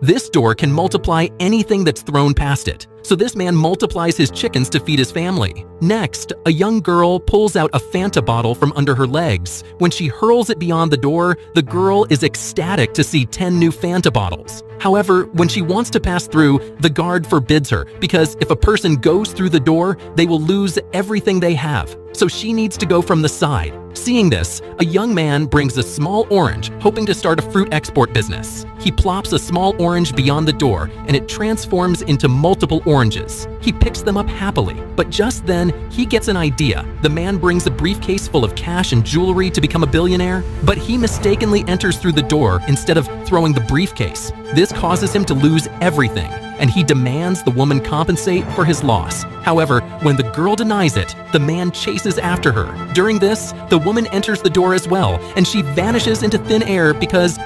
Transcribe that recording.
This door can multiply anything that's thrown past it. So this man multiplies his chickens to feed his family. Next, a young girl pulls out a Fanta bottle from under her legs. When she hurls it beyond the door, the girl is ecstatic to see 10 new Fanta bottles. However, when she wants to pass through, the guard forbids her because if a person goes through the door, they will lose everything they have. So she needs to go from the side. Seeing this, a young man brings a small orange, hoping to start a fruit export business. He plops a small orange beyond the door, and it transforms into multiple oranges. He picks them up happily, but just then, he gets an idea. The man brings a briefcase full of cash and jewelry to become a billionaire, but he mistakenly enters through the door instead of throwing the briefcase. This causes him to lose everything, and he demands the woman compensate for his loss. However, when the girl denies it, the man chases after her. During this, the woman enters the door as well, and she vanishes into thin air because